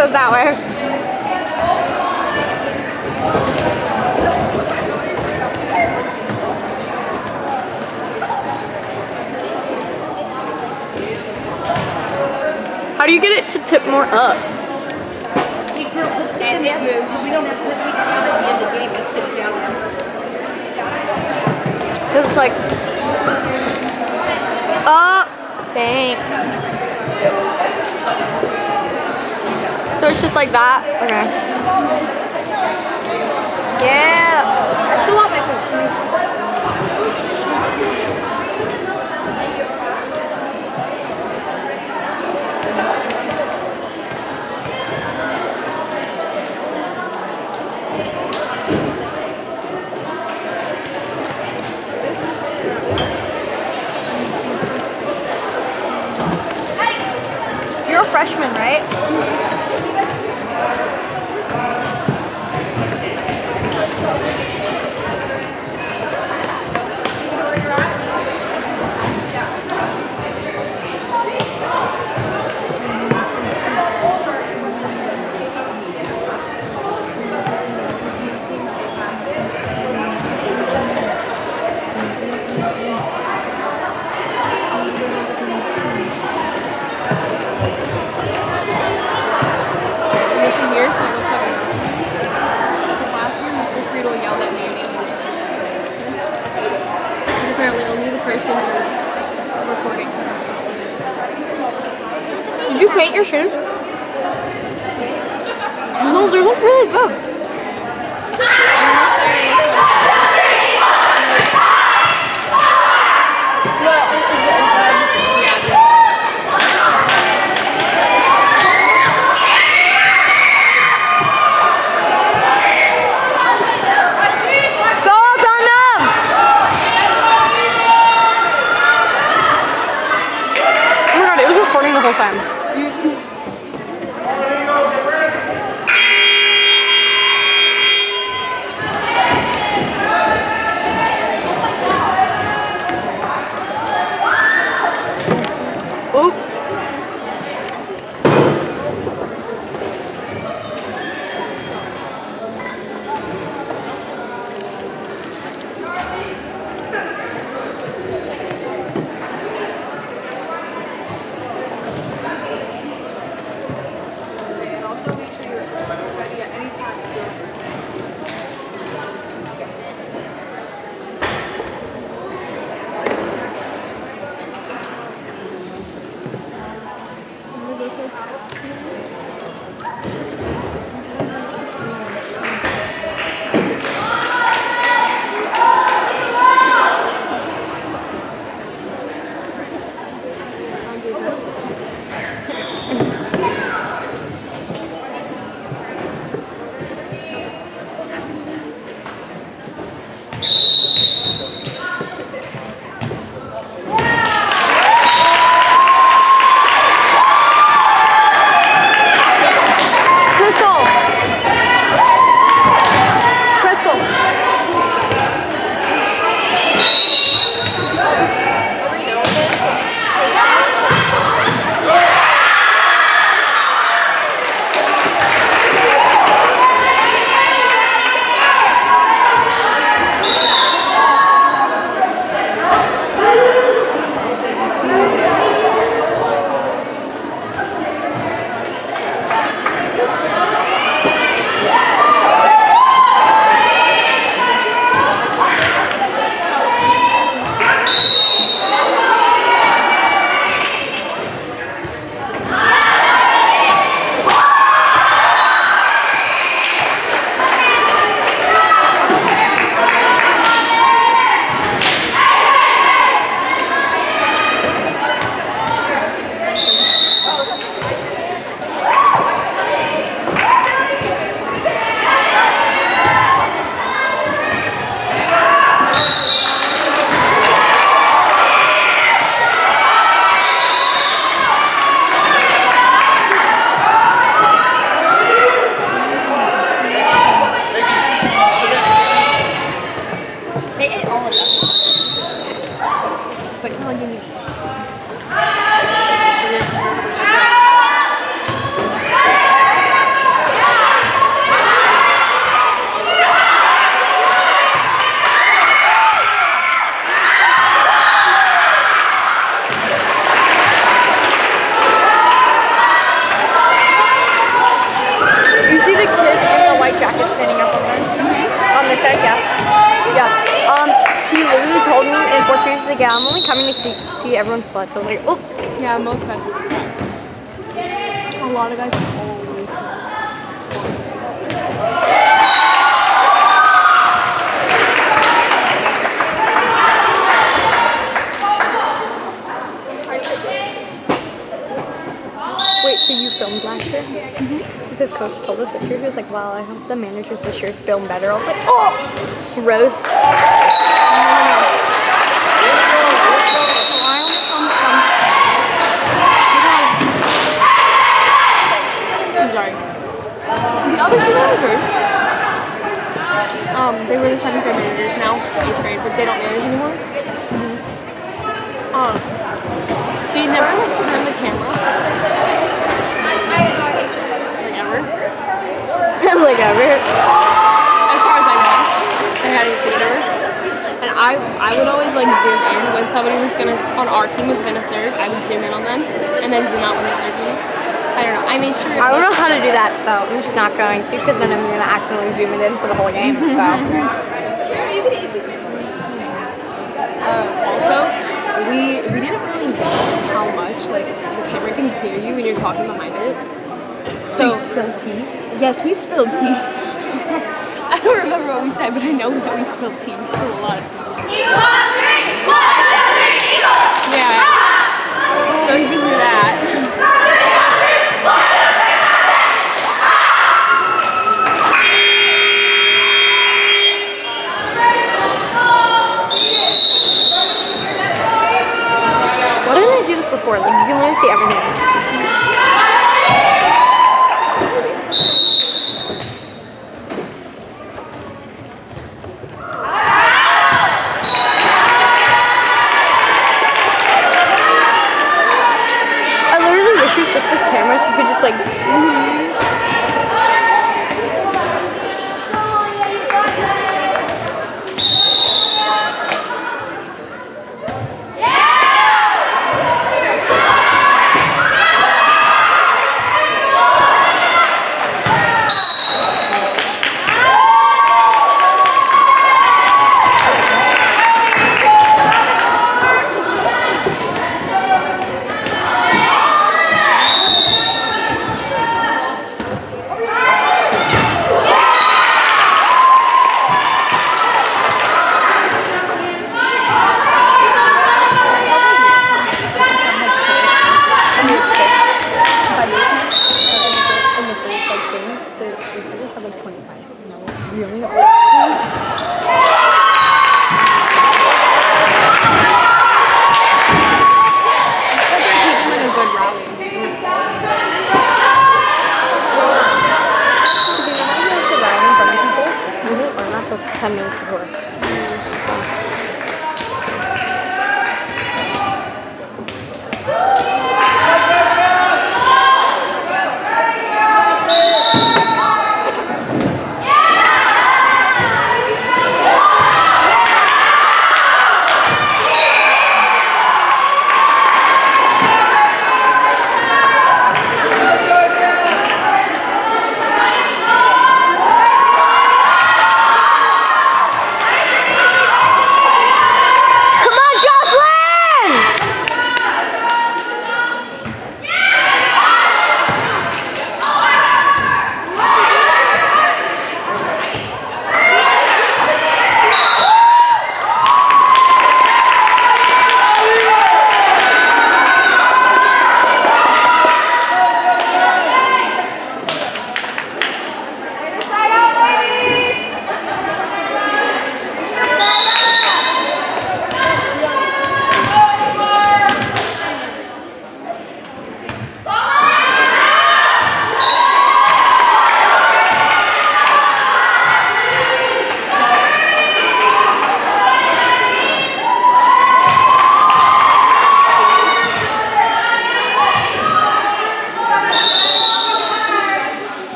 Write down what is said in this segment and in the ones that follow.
goes that way. How do you get it to tip more up? And it moves. It's. Because it's like... Oh, thanks. So it's just like that? Okay. Yeah. I still want my food. freshman, right? The managers this year's film better. I was like, oh, roast. So I only come from. I'm sorry. The other two managers, um, they were the seventh grade managers now, eighth grade, but they don't manage anymore. Um, they never like turn the camera. Like ever. like ever. As far as I know, I hadn't seen her. And I, I would always like zoom in when somebody was gonna on our team was gonna serve. I would zoom in on them and then zoom out when they served me. I don't know. I made sure. I don't know how to do that, so I'm just not going to, because then I'm gonna accidentally zoom it in for the whole game. So Uh, also, we we didn't really know how much like the camera can hear you when you're talking behind it. So tea. Yes, we spilled tea. I don't remember what we said, but I know that we spilled tea. We spilled a lot of tea. Yeah. So you can that. Why didn't I do this before? Like you can literally see everything.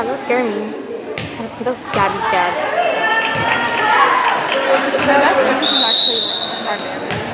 Yeah, they'll scare me. Those Gabby's dad. My best service is actually like barbarian. It's